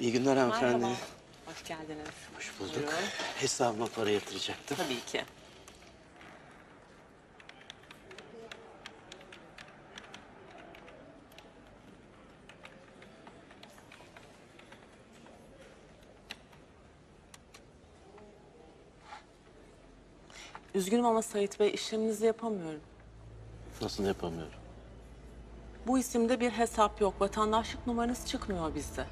İyi günler hanımefendi. Merhaba. Hoş geldiniz. Hoş bulduk. Buyurun. Hesabıma para yatıracaktım. Tabii ki. Üzgünüm ama Sait Bey işleminizi yapamıyorum. Nasıl yapamıyorum? Bu isimde bir hesap yok. Vatandaşlık numaranız çıkmıyor bizde.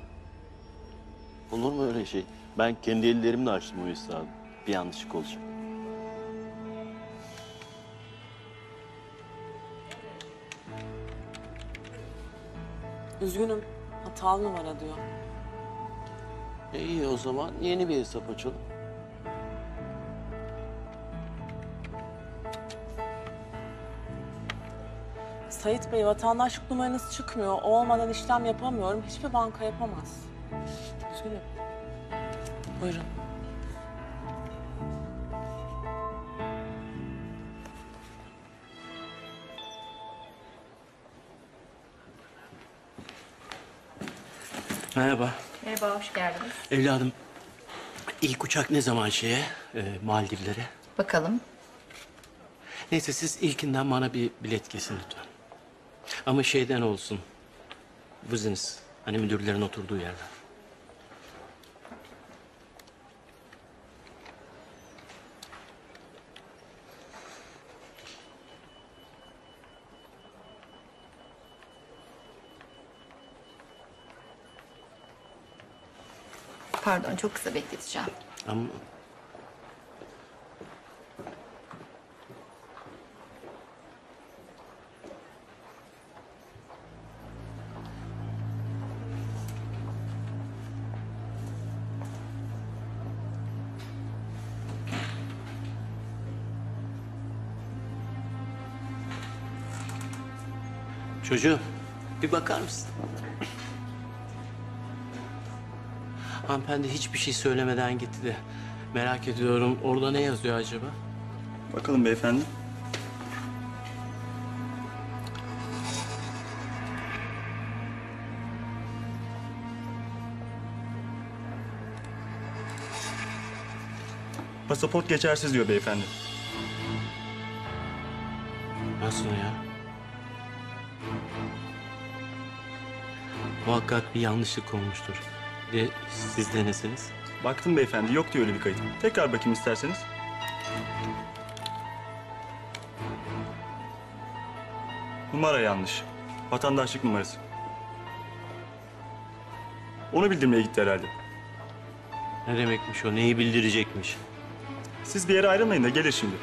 Olur mu öyle şey? Ben kendi ellerimle açtım o hesabı. Bir yanlışlık olacak. Üzgünüm. Hatalı numara diyor. E iyi o zaman yeni bir hesap açalım. Sait Bey vatandaşlık numaranız çıkmıyor. O olmadan işlem yapamıyorum. Hiçbir banka yapamaz. Üzgünüm. Buyurun. Merhaba. Merhaba, hoş geldiniz. Evladım, ilk uçak ne zaman şeye, e, Maldivlere? Bakalım. Neyse siz ilkinden bana bir bilet kesin lütfen. Ama şeyden olsun. Business. Hani müdürlerin oturduğu yerden. Pardon, çok kısa bekleteceğim. Ama Çocuğum, bir bakar mısın? Hanımefendi hiçbir şey söylemeden gitti de merak ediyorum orada ne yazıyor acaba? Bakalım beyefendi. Pasaport geçersiz diyor beyefendi. Nasıl ya? Muhakkak bir yanlışlık olmuştur. De siz denesiniz. Baktım beyefendi yok diyor öyle bir kayıt. Tekrar bakayım isterseniz. Numara yanlış. Vatandaşlık numarası. Onu bildirmeye gitti herhalde. Ne demekmiş o? Neyi bildirecekmiş? Siz bir yere ayrılmayın da gelir şimdi.